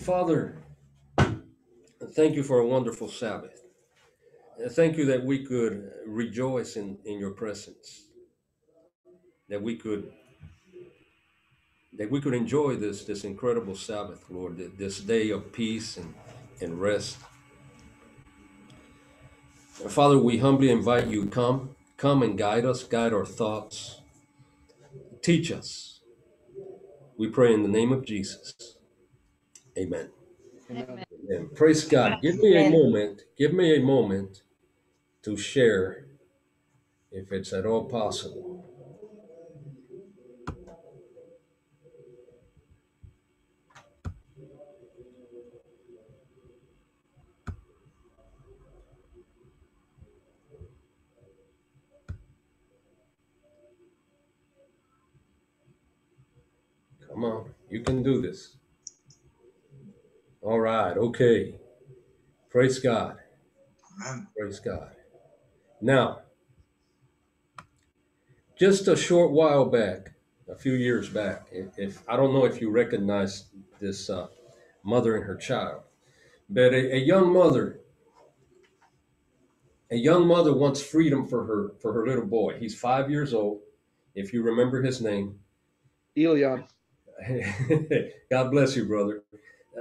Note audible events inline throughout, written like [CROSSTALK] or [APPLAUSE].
Father, thank you for a wonderful Sabbath. Thank you that we could rejoice in, in your presence, that we could that we could enjoy this this incredible Sabbath, Lord, this day of peace and, and rest. Father, we humbly invite you, come, come and guide us, guide our thoughts, teach us. We pray in the name of Jesus. Amen. Amen. Amen. Praise God. Give me a moment, give me a moment to share if it's at all possible. Come on, you can do this. All right, okay. Praise God. Amen. Praise God. Now, just a short while back, a few years back, if, if I don't know if you recognize this uh, mother and her child, but a, a young mother, a young mother wants freedom for her for her little boy. He's five years old. If you remember his name, Elián. [LAUGHS] God bless you, brother.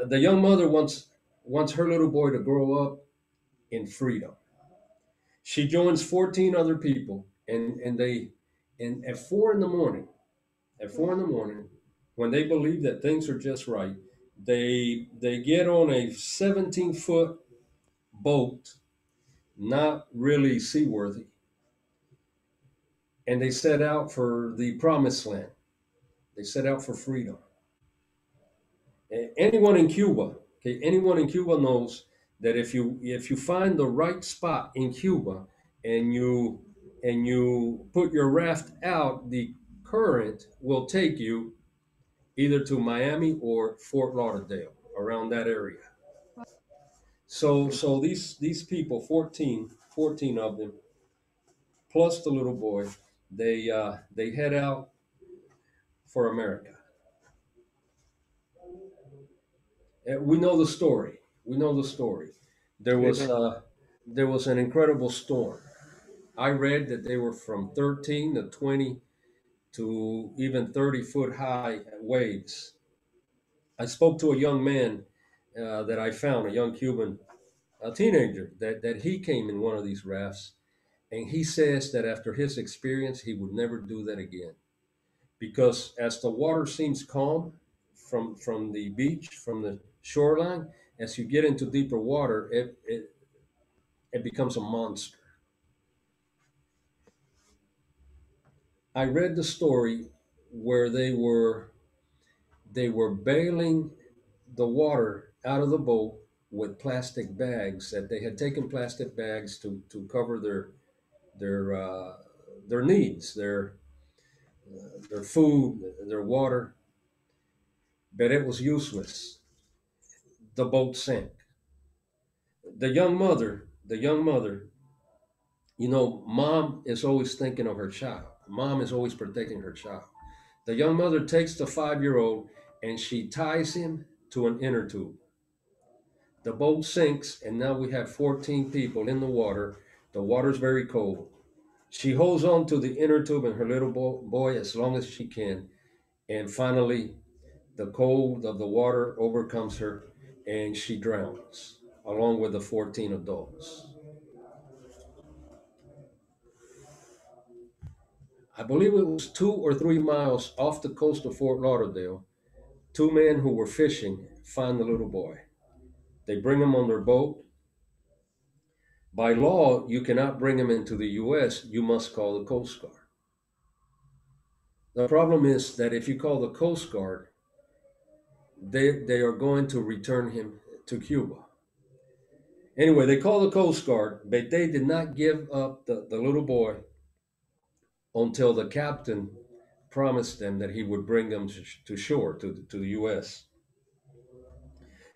The young mother wants wants her little boy to grow up in freedom. She joins 14 other people, and and they and at four in the morning, at four in the morning, when they believe that things are just right, they they get on a 17 foot boat, not really seaworthy, and they set out for the promised land. They set out for freedom. A- Anyone in Cuba, okay, anyone in Cuba knows that if you if you find the right spot in Cuba and you and you put your raft out, the current will take you either to Miami or Fort Lauderdale, around that area. So so these these people, 14, 14 of them, plus the little boy, they uh, they head out for America. Uh, we know the story. We know the story. There was uh, there was an incredible storm. I read that they were from 13 to 20 to even 30 foot high waves. I spoke to a young man uh, that I found, a young Cuban, a teenager, that, that he came in one of these rafts. And he says that after his experience, he would never do that again. Because as the water seems calm from, from the beach, from the shoreline, as you get into deeper water, it, it, it becomes a monster. I read the story where they were they were bailing the water out of the boat with plastic bags that they had taken plastic bags to, to cover their their uh, their needs, their uh, their food, their water, but it was useless. The boat sank. The young mother, the young mother, you know, mom is always thinking of her child. Mom is always protecting her child. The young mother takes the five year old and she ties him to an inner tube. The boat sinks, and now we have 14 people in the water. The water's very cold. She holds on to the inner tube and her little boy as long as she can. And finally, the cold of the water overcomes her and she drowns along with the 14 adults. I believe it was two or three miles off the coast of Fort Lauderdale. Two men who were fishing find the little boy. They bring him on their boat. By law, you cannot bring him into the U.S., you must call the Coast Guard. The problem is that if you call the Coast Guard, they, they are going to return him to Cuba. Anyway, they call the Coast Guard, but they did not give up the, the little boy until the captain promised them that he would bring them to, to shore, to, the- to the U.S.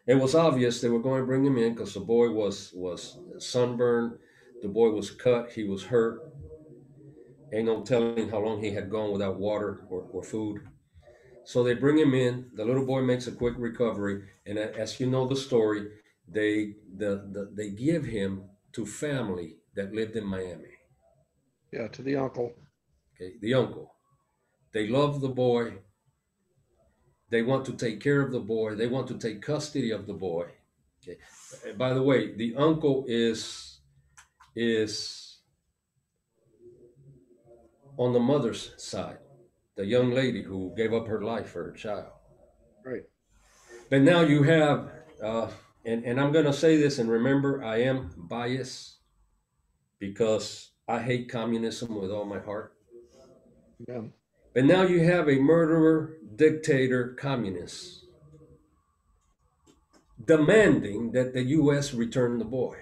It was obvious they were going to bring him in because the boy was, was sunburned, the boy was cut, he was hurt. Ain't no telling how long he had gone without water or, or food. So they bring him in. The little boy makes a quick recovery, and as you know the story, they the, the they give him to family that lived in Miami. Yeah, to the uncle. Okay, the uncle. They love the boy. They want to take care of the boy. They want to take custody of the boy. Okay. By the way, the uncle is is on the mother's side, the young lady who gave up her life for her child. Right. But now you have, uh, and, and I'm going to say this, and remember, I am biased because I hate communism with all my heart. Amen. But now you have a murderer, dictator, communist demanding that the U.S. return the boy.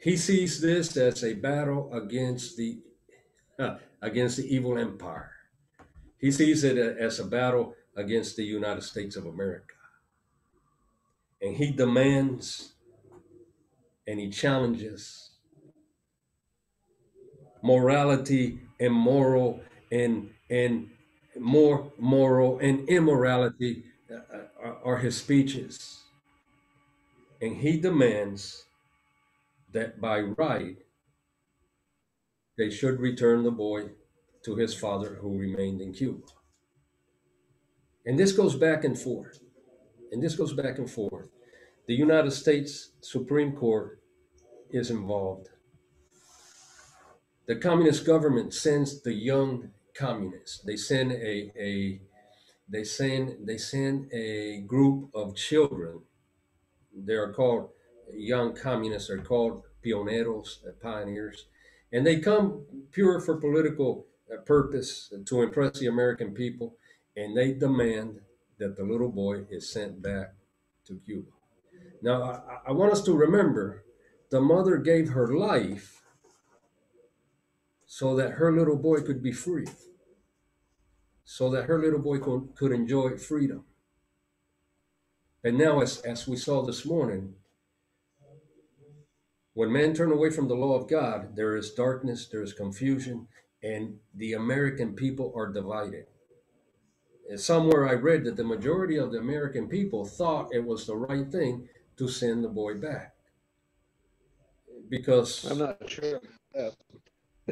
He sees this as a battle against the uh, [LAUGHS] against the evil empire. He sees it as a battle against the United States of America. And he demands and he challenges morality and moral and and more moral and immorality uh, are, are his speeches. And he demands that by right they should return the boy to his father who remained in Cuba. And this goes back and forth. And this goes back and forth. The United States Supreme Court is involved. The communist government sends the young communists. They send a, a they send they send a group of children. They are called young communists. They're called pioneros, pioneers, and they come pure for political purpose to impress the American people. And they demand that the little boy is sent back to Cuba. Now, I, I want us to remember the mother gave her life so that her little boy could be free, so that her little boy could, could enjoy freedom. And now, as, as we saw this morning, when men turn away from the law of God, there is darkness, there is confusion, and the American people are divided. And somewhere I read that the majority of the American people thought it was the right thing to send the boy back because I'm not sure.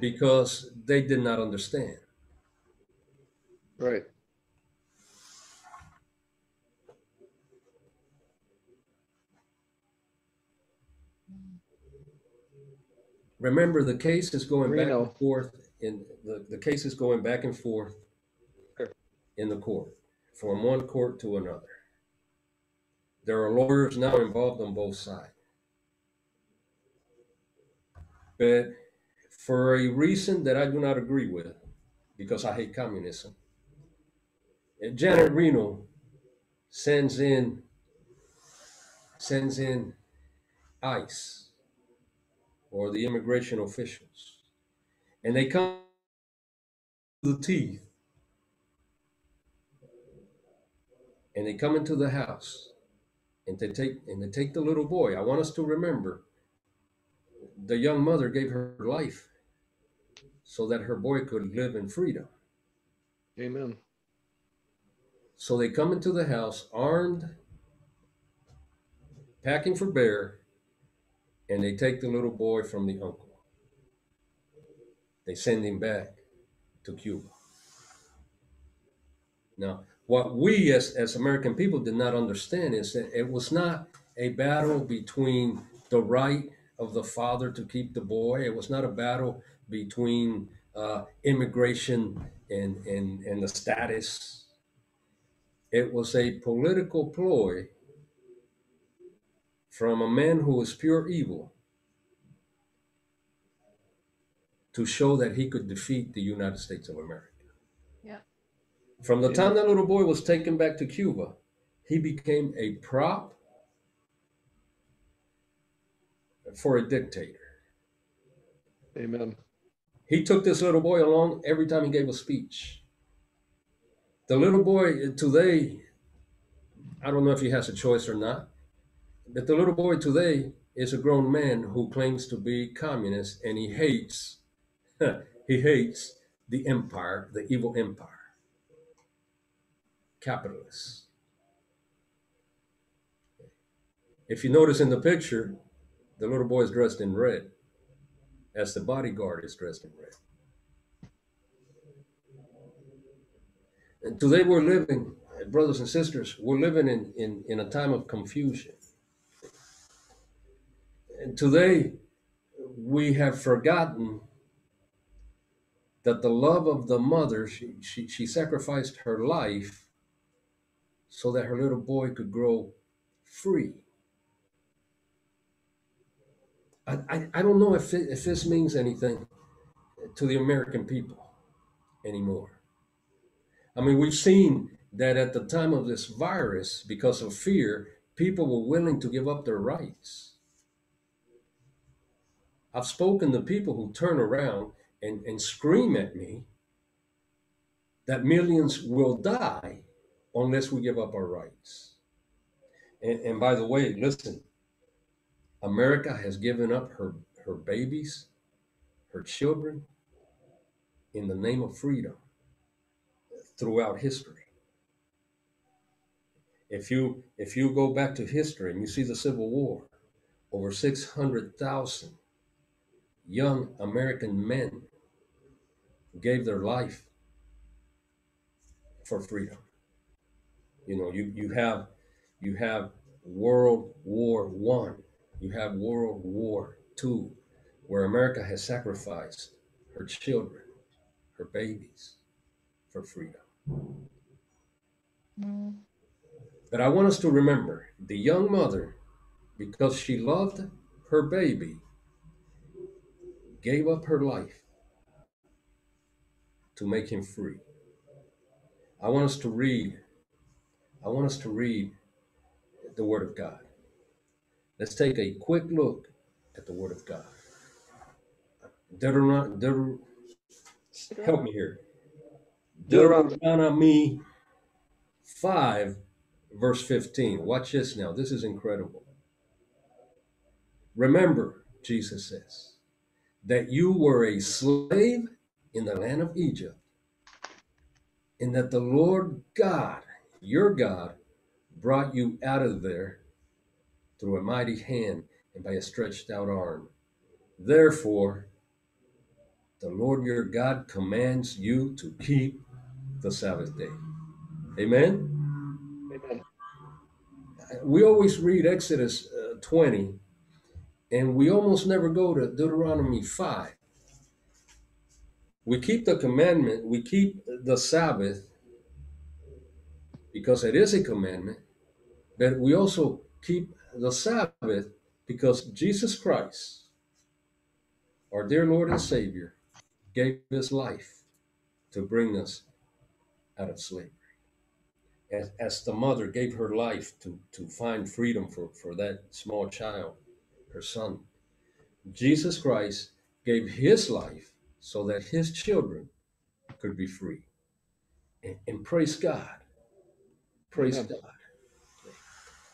Because they did not understand. right. Remember, the case is going back and forth. In the, the case is going back and forth in the court, from one court to another. There are lawyers now involved on both sides. But for a reason that I do not agree with, because I hate communism, uh, Janet Reno sends in sends in ICE or the immigration officials, and they come to the teeth, and they come into the house, and they take and they take the little boy. I want us to remember the young mother gave her life so that her boy could live in freedom. Amen. So they come into the house armed, packing for bear, and they take the little boy from the uncle. They send him back to Cuba. Now, what we as, as American people did not understand is that it was not a battle between the right of the father to keep the boy. It was not a battle between uh, immigration and, and, and the status. It was a political ploy from a man who was pure evil to show that he could defeat the United States of America. Yeah. From the Yeah. time that little boy was taken back to Cuba, he became a prop for a dictator. Amen. He took this little boy along every time he gave a speech. The little boy uh, today, I don't know if he has a choice or not, but the little boy today is a grown man who claims to be communist and he hates he hates the empire, the evil empire. capitalists. If you notice in the picture, the little boy is dressed in red, as the bodyguard is dressed in red. And today we're living, brothers and sisters, we're living in, in, in a time of confusion. And today we have forgotten that the love of the mother, she, she, she sacrificed her life so that her little boy could grow free. I, I, I don't know if, it, if this means anything to the American people anymore. I mean, we've seen that at the time of this virus, because of fear, people were willing to give up their rights. I've spoken to people who turn around and, and scream at me that millions will die unless we give up our rights. And, and by the way, listen, America has given up her, her babies, her children, in the name of freedom throughout history. If you if you go back to history and you see the Civil War, over 600,000 young American men gave their life for freedom. You know, you, you have you have World War One, you have World War Two, where America has sacrificed her children, her babies, for freedom. Mm. But I want us to remember the young mother, because she loved her baby, gave up her life to make him free. I want us to read, I want us to read the Word of God. Let's take a quick look at the Word of God. Help me here. Deuteronomy 5, verse 15. Watch this now. This is incredible. Remember, Jesus says, that you were a slave in the land of Egypt, and that the Lord God, your God, brought you out of there through a mighty hand and by a stretched out arm. Therefore, the Lord your God commands you to keep the Sabbath day. Amen. Amen. We always read Exodus uh, 20, and we almost never go to Deuteronomy 5. We keep the commandment, we keep the Sabbath because it is a commandment, but we also keep the Sabbath because Jesus Christ, our dear Lord and Savior, gave his life to bring us out of slavery. As, as the mother gave her life to, to find freedom for, for that small child, her son, Jesus Christ gave his life so that his children could be free. And, and praise God. Praise Amen. God.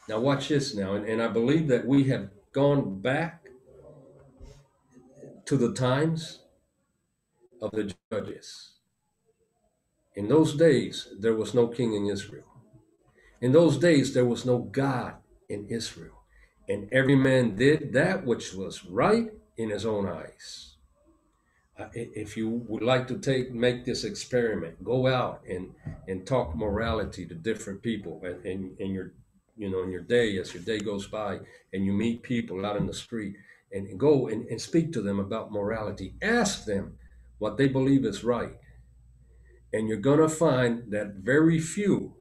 Now, watch this now. And, and I believe that we have gone back to the times of the judges. In those days, there was no king in Israel. In those days, there was no God in Israel. And every man did that which was right in his own eyes. Uh, if you would like to take make this experiment, go out and and talk morality to different people in, in, in your you know in your day as your day goes by and you meet people out in the street and go and, and speak to them about morality. Ask them what they believe is right. And you're gonna find that very few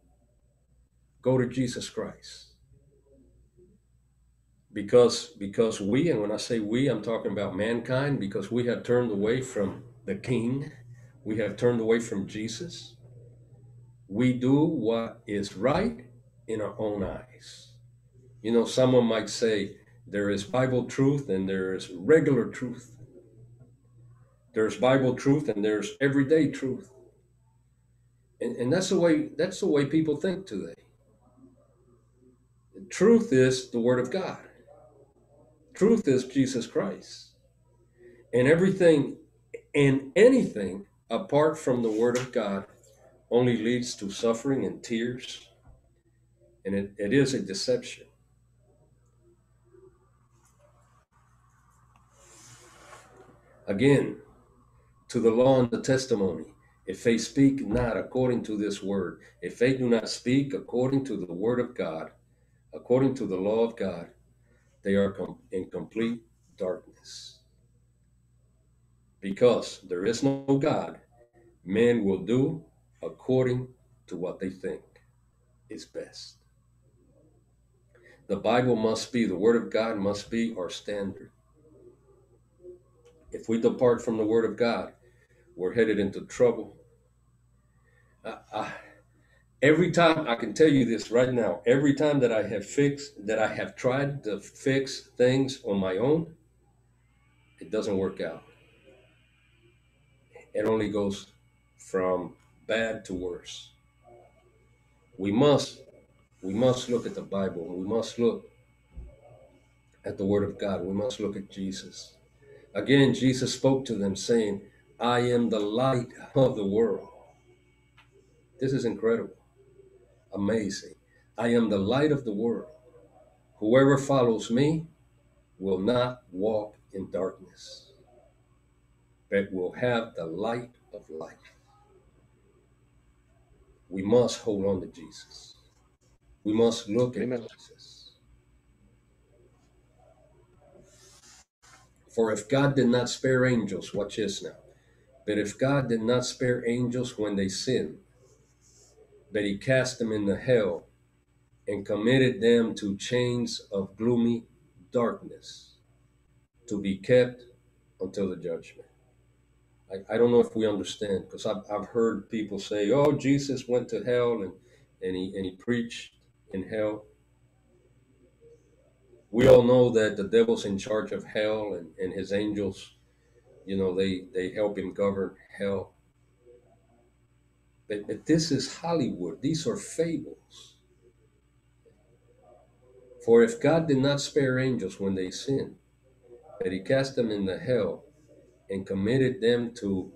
go to Jesus Christ. Because because we, and when I say we, I'm talking about mankind, because we have turned away from the King, we have turned away from Jesus. We do what is right in our own eyes. You know, someone might say there is Bible truth and there is regular truth. There's Bible truth and there's everyday truth. And, and that's the way that's the way people think today. Truth is the word of God. Truth is Jesus Christ. And everything and anything apart from the word of God only leads to suffering and tears, and it, it is a deception. Again, to the law and the testimony, if they speak not according to this word, if they do not speak according to the word of God, according to the law of God, they are com- in complete darkness. Because there is no God, men will do according to what they think is best. The Bible must be, the Word of God must be our standard. If we depart from the Word of God, we're headed into trouble. Every time I can tell you this right now, every time that I have fixed, that I have tried to fix things on my own, it doesn't work out. It only goes from bad to worse. We must, we must look at the Bible. We must look at the Word of God. We must look at Jesus. Again, Jesus spoke to them saying, I am the light of the world. This is incredible, amazing. I am the light of the world. Whoever follows me will not walk in darkness, but will have the light of life. We must hold on to Jesus. We must look at Amen. Jesus. For if God did not spare angels, watch this now. But if God did not spare angels when they sinned, but he cast them into hell and committed them to chains of gloomy darkness to be kept until the judgment. I, I don't know if we understand because I've, I've heard people say, oh, Jesus went to hell and, and, he, and he preached in hell. We all know that the devil's in charge of hell and, and his angels, you know, they, they help him govern hell. But, but this is Hollywood. These are fables. For if God did not spare angels when they sinned, but he cast them into hell and committed them to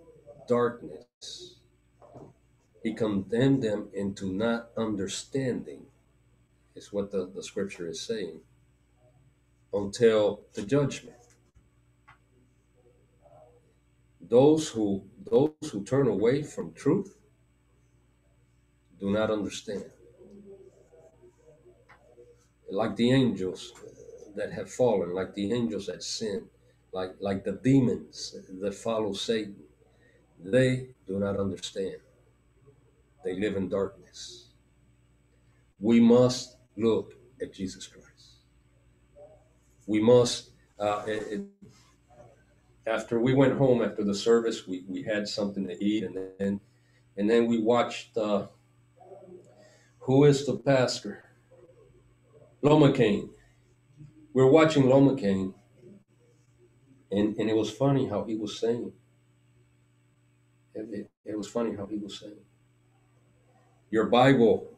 darkness, he condemned them into not understanding, is what the, the scripture is saying, until the judgment. Those who those who turn away from truth do not understand. Like the angels that have fallen, like the angels that sin, like like the demons that follow Satan, they do not understand. They live in darkness. We must look at Jesus Christ. We must. Uh, it, it, after we went home after the service, we, we had something to eat, and then and then we watched. Uh, who is the pastor? Lomacang. We're watching Lomacang, and, and it was funny how he was saying. It, it, it was funny how he was saying. Your Bible,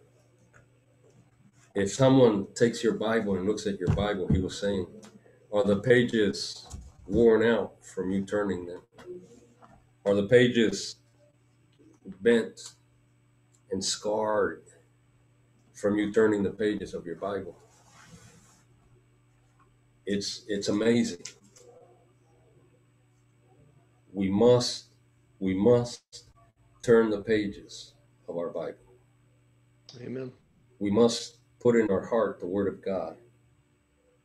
if someone takes your Bible and looks at your Bible, he was saying, are the pages worn out from you turning them? Are the pages bent and scarred from you turning the pages of your Bible? It's it's amazing. We must we must turn the pages of our Bible. Amen. We must put in our heart the word of God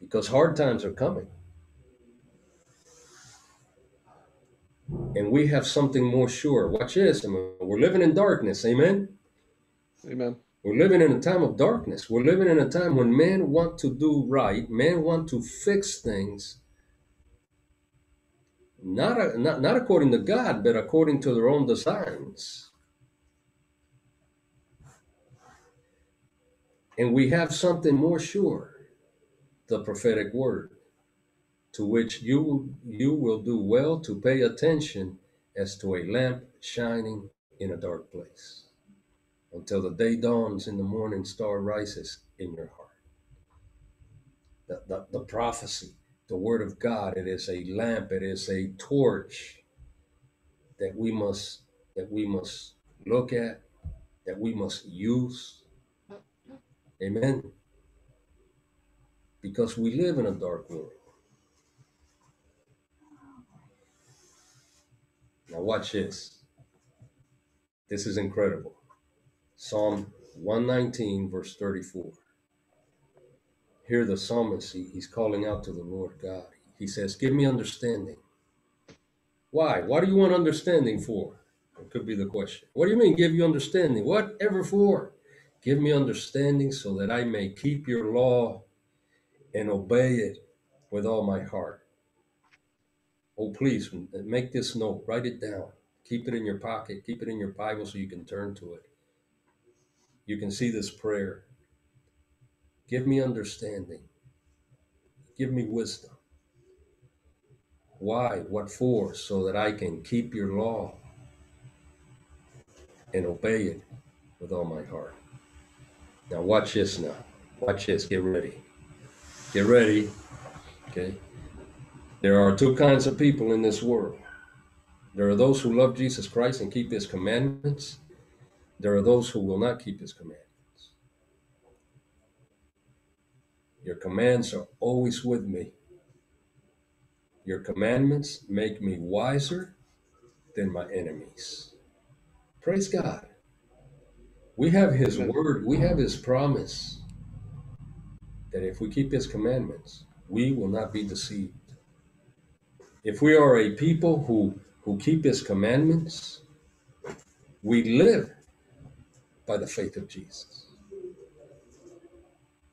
because hard times are coming. And we have something more sure. Watch this. We're living in darkness. Amen. Amen. We're living in a time of darkness. We're living in a time when men want to do right, men want to fix things, not, a, not, not according to God, but according to their own designs. And we have something more sure the prophetic word, to which you, you will do well to pay attention as to a lamp shining in a dark place until the day dawns and the morning star rises in your heart. The, the, the prophecy, the word of God, it is a lamp, it is a torch that we must that we must look at that we must use. Amen. Because we live in a dark world. Now, watch this. This is incredible. Psalm 119, verse 34. Here, the psalmist, he, he's calling out to the Lord God. He says, Give me understanding. Why? Why do you want understanding for? It could be the question. What do you mean, give you understanding? Whatever for? Give me understanding so that I may keep your law and obey it with all my heart. Oh, please make this note, write it down, keep it in your pocket, keep it in your Bible so you can turn to it. You can see this prayer. Give me understanding, give me wisdom. Why? What for? So that I can keep your law and obey it with all my heart. Now, watch this now. Watch this. Get ready. Get ready. Okay. There are two kinds of people in this world. There are those who love Jesus Christ and keep his commandments. There are those who will not keep his commandments. Your commands are always with me. Your commandments make me wiser than my enemies. Praise God. We have his word, we have his promise that if we keep his commandments, we will not be deceived. If we are a people who, who keep his commandments, we live by the faith of Jesus.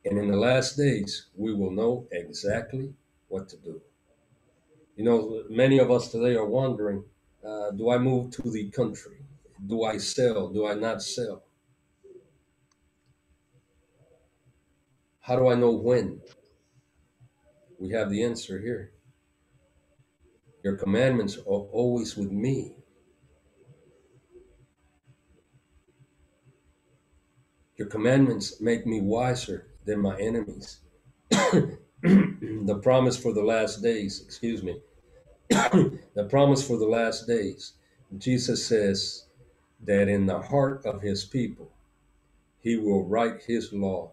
And in the last days, we will know exactly what to do. You know, many of us today are wondering uh, do I move to the country? Do I sell? Do I not sell? How do I know when? We have the answer here. Your commandments are always with me. Your commandments make me wiser than my enemies. [CLEARS THROAT] the promise for the last days, excuse me, [CLEARS THROAT] the promise for the last days. Jesus says that in the heart of his people, he will write his law.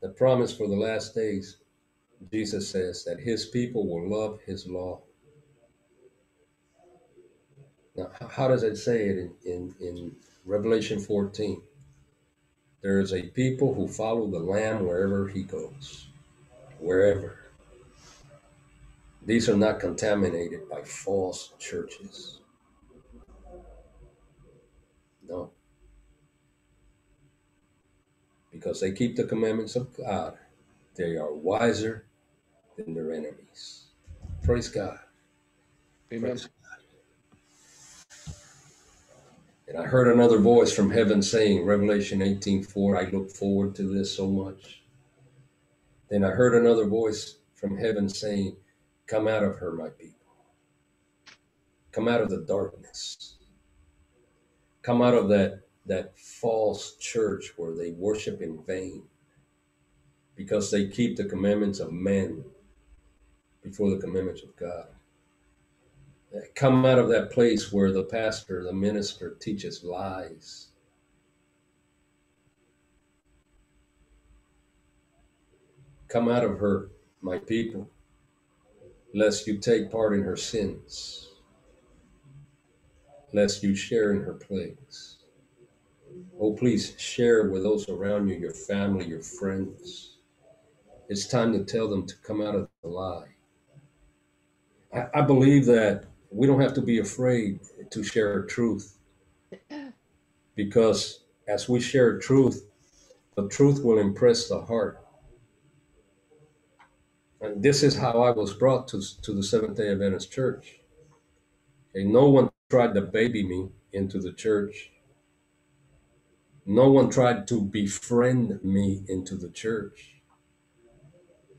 The promise for the last days Jesus says that his people will love his law. Now, how does it say it in, in, in Revelation 14? There is a people who follow the Lamb wherever he goes, wherever. These are not contaminated by false churches. No. Because they keep the commandments of God, they are wiser than their enemies. Praise God. Amen. Praise And I heard another voice from heaven saying, Revelation 18 4, I look forward to this so much. Then I heard another voice from heaven saying, Come out of her, my people. Come out of the darkness. Come out of that, that false church where they worship in vain because they keep the commandments of men before the commandments of God. Come out of that place where the pastor, the minister teaches lies. Come out of her, my people, lest you take part in her sins, lest you share in her plagues. Oh, please share with those around you, your family, your friends. It's time to tell them to come out of the lie. I, I believe that we don't have to be afraid to share truth because as we share truth, the truth will impress the heart. And this is how I was brought to, to the Seventh day Adventist Church. Okay, no one tried to baby me into the church. No one tried to befriend me into the church.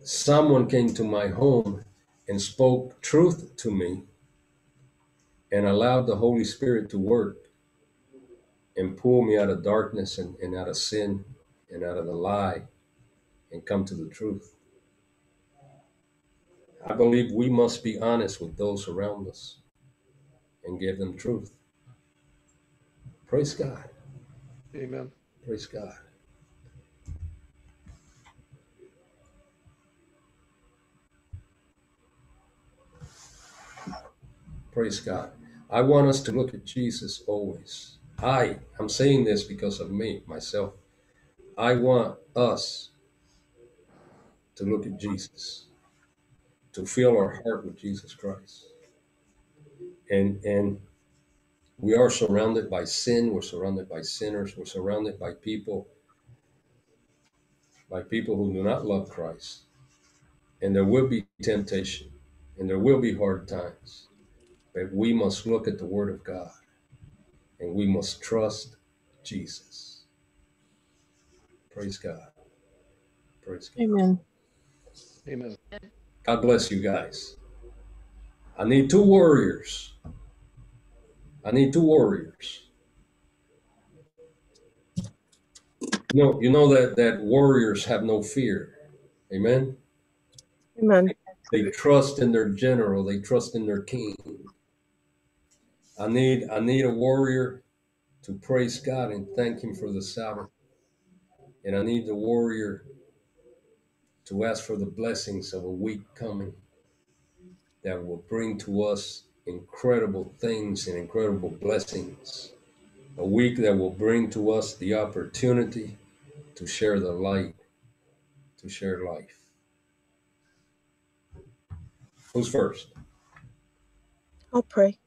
Someone came to my home and spoke truth to me and allowed the Holy Spirit to work and pull me out of darkness and, and out of sin and out of the lie and come to the truth. I believe we must be honest with those around us and give them truth. Praise God. Amen. Praise God. Praise God. I want us to look at Jesus always. I, I'm saying this because of me, myself. I want us to look at Jesus, to fill our heart with Jesus Christ. And and we are surrounded by sin, we're surrounded by sinners, we're surrounded by people by people who do not love Christ. And there will be temptation and there will be hard times. But we must look at the word of God and we must trust Jesus. Praise God. Praise God. Amen. Amen. God bless you guys. I need two warriors. I need two warriors. You know, you know that that warriors have no fear. Amen. Amen. They trust in their general. They trust in their king. I need I need a warrior to praise God and thank Him for the Sabbath, and I need the warrior to ask for the blessings of a week coming that will bring to us incredible things and incredible blessings. A week that will bring to us the opportunity to share the light, to share life. Who's first? I'll pray.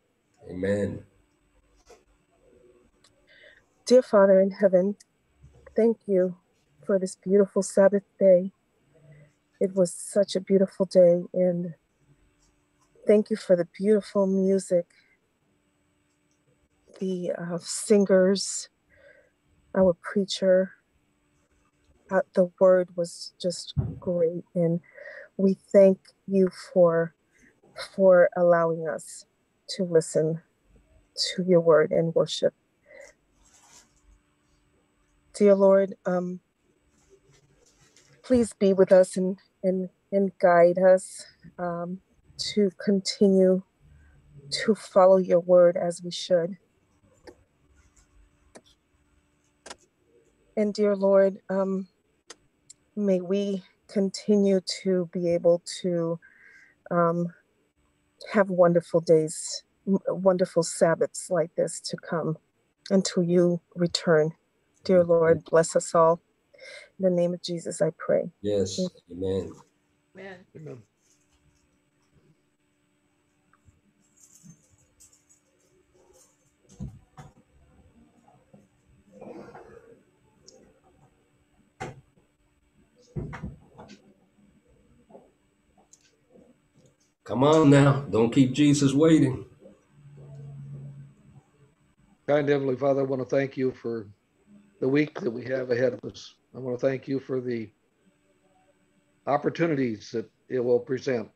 Amen. Dear Father in heaven, thank you for this beautiful Sabbath day. It was such a beautiful day, and thank you for the beautiful music, the uh, singers, our preacher. Uh, the word was just great, and we thank you for for allowing us to listen to your word and worship. Dear Lord, um, please be with us and, and, and guide us um, to continue to follow your word as we should. And dear Lord, um, may we continue to be able to um, have wonderful days, wonderful Sabbaths like this to come until you return. Dear Lord, bless us all. In the name of Jesus, I pray. Yes. Amen. Amen. Amen. Come on now. Don't keep Jesus waiting. Kind Heavenly Father, I want to thank you for the week that we have ahead of us. I want to thank you for the opportunities that it will present.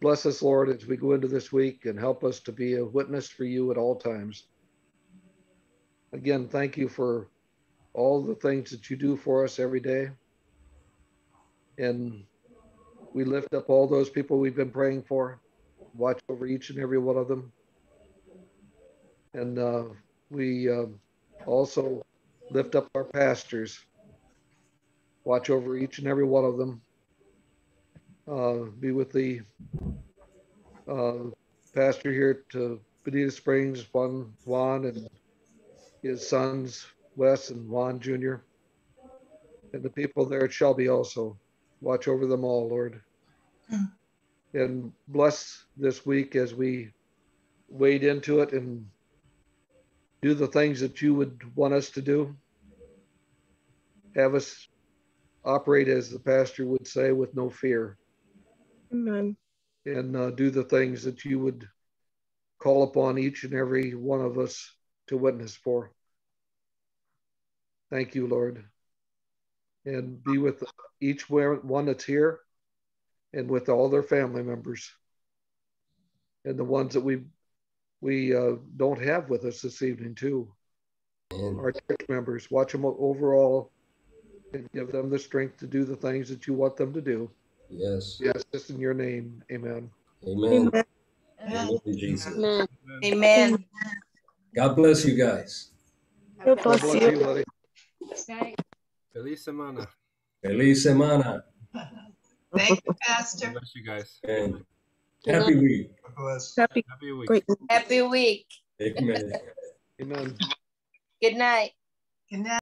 Bless us, Lord, as we go into this week and help us to be a witness for you at all times. Again, thank you for all the things that you do for us every day. And we lift up all those people we've been praying for. Watch over each and every one of them. And uh, we uh, also lift up our pastors. Watch over each and every one of them. Uh, be with the uh, pastor here to Bonita Springs, Juan, Juan, and his sons, Wes and Juan Jr., and the people there at Shelby also. Watch over them all, Lord. And bless this week as we wade into it and do the things that you would want us to do. Have us operate as the pastor would say with no fear Amen. and uh, do the things that you would call upon each and every one of us to witness for. Thank you, Lord. And be with each one that's here and with all their family members and the ones that we we uh, don't have with us this evening too. And Our church members, watch them overall and give them the strength to do the things that you want them to do. yes. Yes, just in your name. Amen. Amen. Amen. Amen. Jesus. Amen. Amen. God bless you guys. God God bless bless you. you, buddy. Feliz semana. Feliz semana Thank you, Pastor. Bless you guys. and happy week. Happy, Happy week. great. Happy week. Amen. Amen. Good night. Good night.